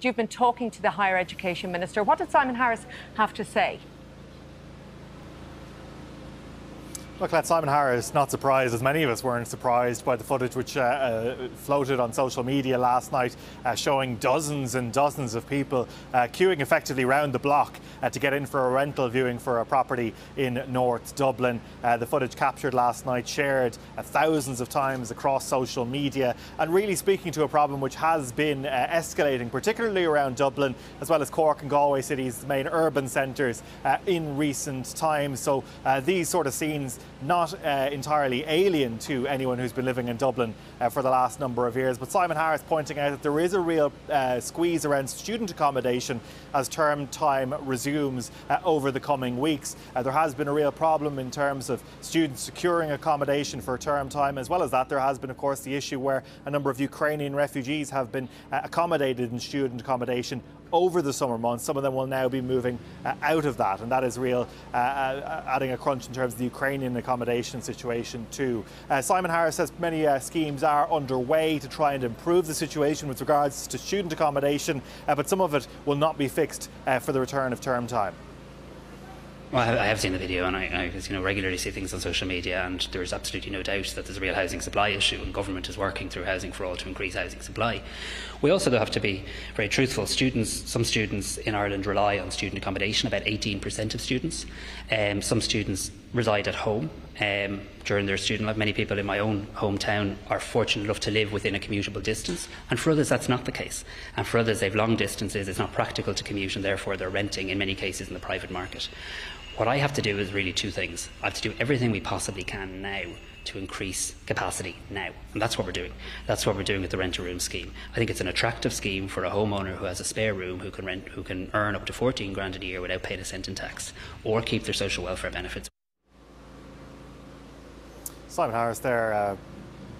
You've been talking to the Higher Education Minister. What did Simon Harris have to say? Look, let Simon Harris not surprised, as many of us weren't surprised by the footage which uh, uh, floated on social media last night, uh, showing dozens and dozens of people uh, queuing effectively round the block uh, to get in for a rental viewing for a property in North Dublin. Uh, the footage captured last night, shared thousands of times across social media, and really speaking to a problem which has been escalating, particularly around Dublin, as well as Cork and Galway cities, main urban centres, in recent times. So these sort of scenes not uh, entirely alien to anyone who's been living in Dublin uh, for the last number of years. But Simon Harris pointing out that there is a real uh, squeeze around student accommodation as term time resumes uh, over the coming weeks. Uh, there has been a real problem in terms of students securing accommodation for term time. As well as that, there has been, of course, the issue where a number of Ukrainian refugees have been uh, accommodated in student accommodation over the summer months. Some of them will now be moving out of that, and that is real, adding a crunch in terms of the Ukrainian accommodation situation too. Uh, Simon Harris says many uh, schemes are underway to try and improve the situation with regards to student accommodation, uh, but some of it will not be fixed uh, for the return of term time. Well, I have seen the video, and I, I you know, regularly see things on social media, and there is absolutely no doubt that there's a real housing supply issue, and government is working through housing for all to increase housing supply. We also have to be very truthful. Students, some students in Ireland rely on student accommodation. About 18% of students. Um, some students reside at home um, during their student life. Many people in my own hometown are fortunate enough to live within a commutable distance, and for others that's not the case. And for others, they've long distances. It's not practical to commute, and therefore they're renting in many cases in the private market. What I have to do is really two things. I have to do everything we possibly can now to increase capacity now. And that's what we're doing. That's what we're doing with the rent a room scheme. I think it's an attractive scheme for a homeowner who has a spare room who can rent who can earn up to 14 grand a year without paying a cent in tax or keep their social welfare benefits. Simon Harris there uh,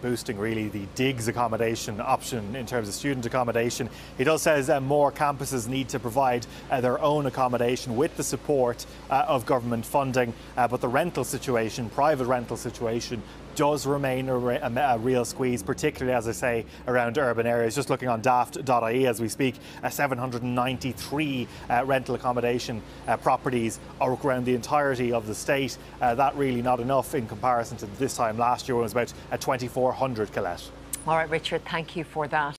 boosting really the digs accommodation option in terms of student accommodation. He does says uh, more campuses need to provide uh, their own accommodation with the support uh, of government funding, uh, but the rental situation, private rental situation, does remain a, a, a, real squeeze, particularly, as I say, around urban areas. Just looking on daft.ie as we speak, uh, 793 uh, rental accommodation uh, properties around the entirety of the state. Uh, that really not enough in comparison to this time last year when it was about 2,400, Colette. All right, Richard, thank you for that.